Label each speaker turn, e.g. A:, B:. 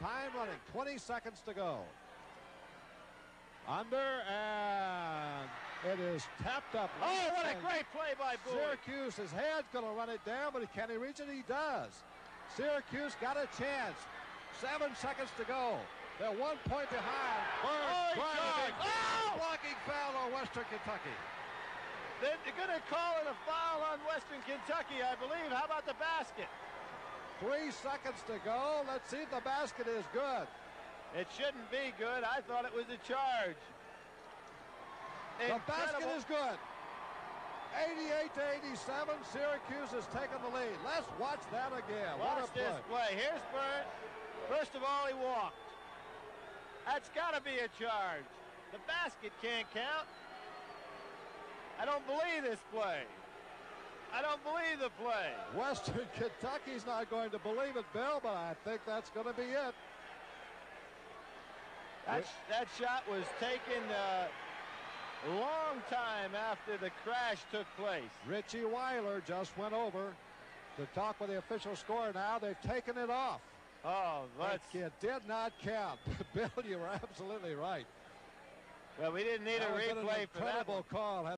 A: Time running. 20 seconds to go. Under and it is tapped up.
B: Oh, what a great play by Bouie.
A: Syracuse, his head's going to run it down, but can he reach it? He does. Syracuse got a chance. Seven seconds to go. They're one point behind.
B: Oh, he
A: trying to
B: charged.
A: make
B: Oh!
A: blocking foul on Western Kentucky.
B: They're going to call it a foul on Western Kentucky, I believe. How about the basket?
A: Three seconds to go. Let's see if the basket is good.
B: It shouldn't be good. I thought it was a charge.
A: The basket is good. 88 to 87. Syracuse has taken the lead. Let's watch that again.
B: Watch
A: what a
B: this
A: play.
B: play. Here's Burt. First of all, he walked. That's got to be a charge. The basket can't count. I don't believe this play. I don't believe the play.
A: Western Kentucky's not going to believe it, Bill, but I think that's going to be it.
B: That, that shot was taken a long time after the crash took place.
A: Richie Weiler just went over to talk with the official score. Now they've taken it off.
B: Oh, let's.
A: It did not count. Bill, you were absolutely right.
B: Well, we didn't need
A: That
B: a replay for that.
A: incredible call.